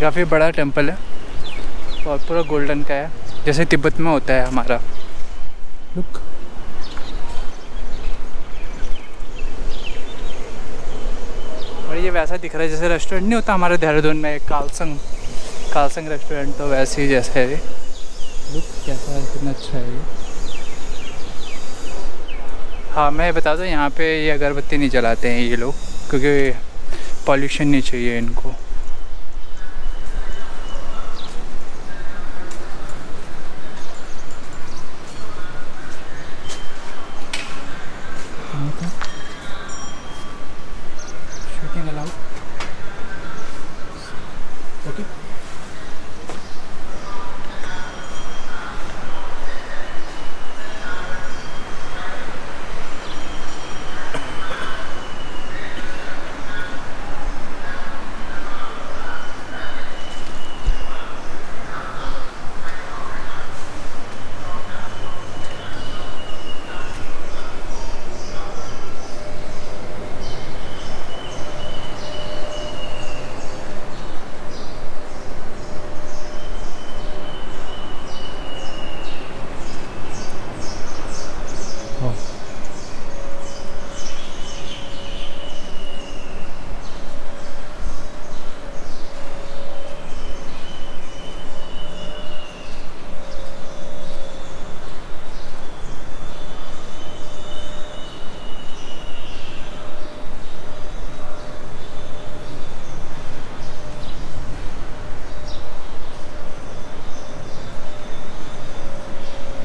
काफ़ी बड़ा टेंपल है और पूरा गोल्डन का है जैसे तिब्बत में होता है हमारा। लुक और ये वैसा दिख रहा है जैसे रेस्टोरेंट नहीं होता हमारे देहरादून में कालसंग कालसंग रेस्टोरेंट तो वैसे ही जैसे है ये। लुक कैसा है कितना अच्छा है ये। हाँ मैं बता दूँ यहाँ पे ये अगरबत्ती नहीं जलाते हैं ये लोग क्योंकि पॉल्यूशन नहीं चाहिए इनको।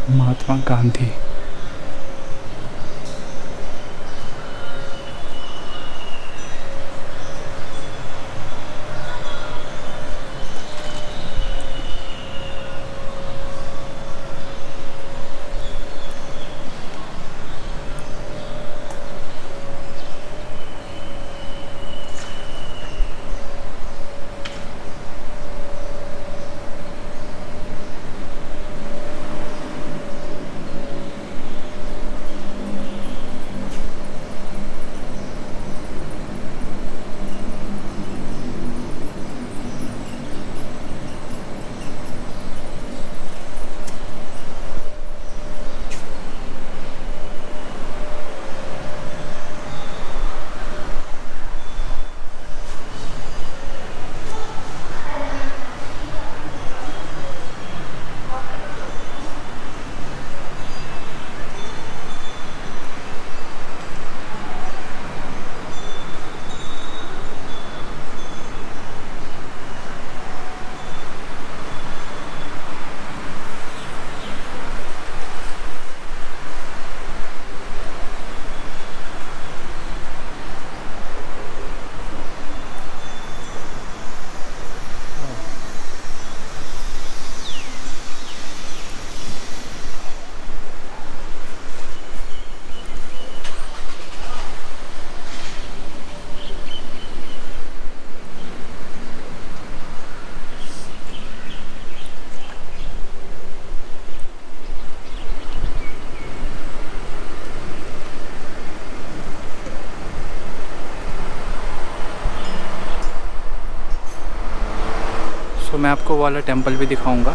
महात्मा गांधी सो मैं आपको वाला टेंपल भी दिखाऊँगा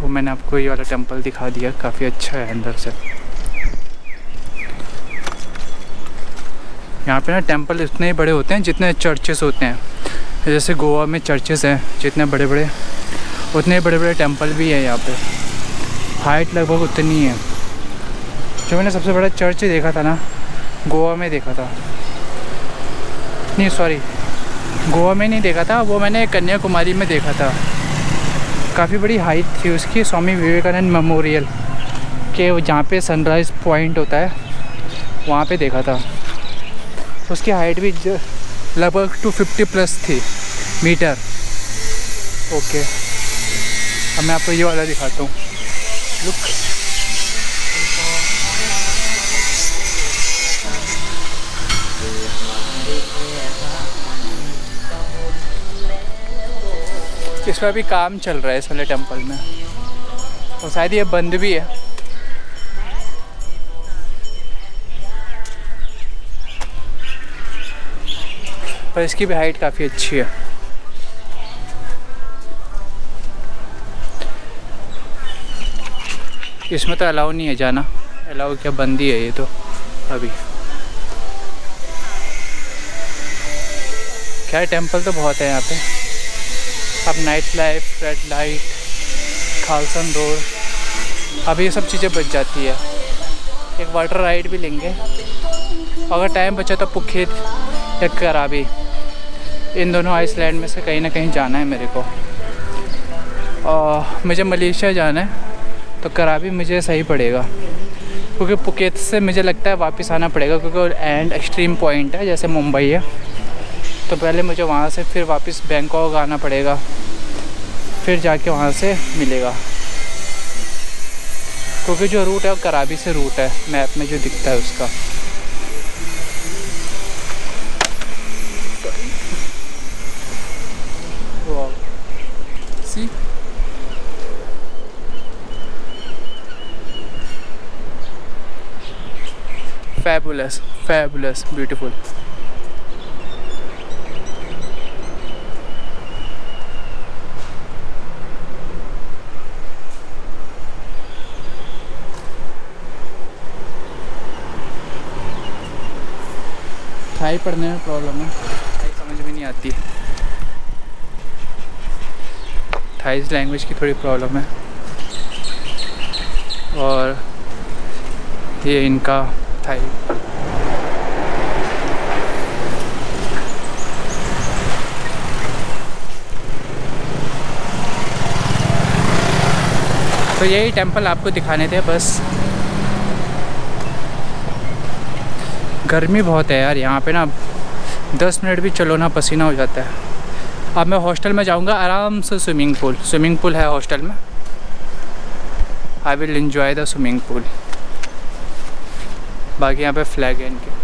तो मैंने आपको ये वाला टेंपल दिखा दिया, काफ़ी अच्छा है अंदर से। यहाँ पे ना टेंपल इतने ही बड़े होते हैं, जितने चर्चेस होते हैं। जैसे गोवा में चर्चेस हैं, जितने बड़े बड़े उतने बड़े बड़े टेंपल भी हैं यहाँ पे। हाइट लगभग उतनी है। जो मैंने सबसे बड़ा चर्च देखा था ना, गोवा में देखा था। नहीं सॉरी गोवा में नहीं देखा था, वो मैंने कन्याकुमारी में देखा था। काफ़ी बड़ी हाइट थी उसकी, स्वामी विवेकानंद मेमोरियल के जहाँ पे सनराइज़ पॉइंट होता है, वहाँ पे देखा था। उसकी हाइट भी लगभग टू फिफ्टी प्लस थी मीटर ओके अब मैं आपको ये वाला दिखाता हूँ। लुक इसमें अभी काम चल रहा है इस वाले टेंपल में। और शायद ये बंद भी है। पर इसकी भी हाइट काफ़ी अच्छी है। इसमें तो अलाउ नहीं है जाना। अलाउ क्या बंदी है ये तो अभी। खैर टेंपल तो बहुत है यहाँ पे। अब night life red light Khaosan road अब ये सब चीज़ें बच जाती है। एक वाटर राइड भी लेंगे। अगर टाइम बचा तो पुखेत या कराबी इन दोनों आइसलैंड में से कहीं ना कहीं जाना है मेरे को। और मुझे मलेशिया जाना है तो कराबी मुझे सही पड़ेगा। क्योंकि पुकेत से मुझे लगता है वापस आना पड़ेगा, क्योंकि एंड एक्सट्रीम पॉइंट है, जैसे मुंबई है। तो पहले मुझे वहाँ से फिर वापस बैंकॉक आना पड़ेगा। फिर जाके वहाँ से मिलेगा। क्योंकि जो रूट है, वो कराबी से रूट है मैप में जो दिखता है उसका। See fabulous fabulous, beautiful Thai पढ़ने में प्रॉब्लम है। थाई समझ में नहीं आती। थाईज लैंग्वेज की थोड़ी प्रॉब्लम है। और ये इनका थाई तो यही टेंपल आपको दिखाने थे, बस। गर्मी बहुत है यार, यहाँ पे ना दस मिनट भी चलो ना पसीना हो जाता है। अब मैं हॉस्टल में जाऊँगा, आराम से स्विमिंग पूल। स्विमिंग पूल है हॉस्टल में। I will enjoy the swimming pool बाकी यहाँ पे फ्लैग है इनके।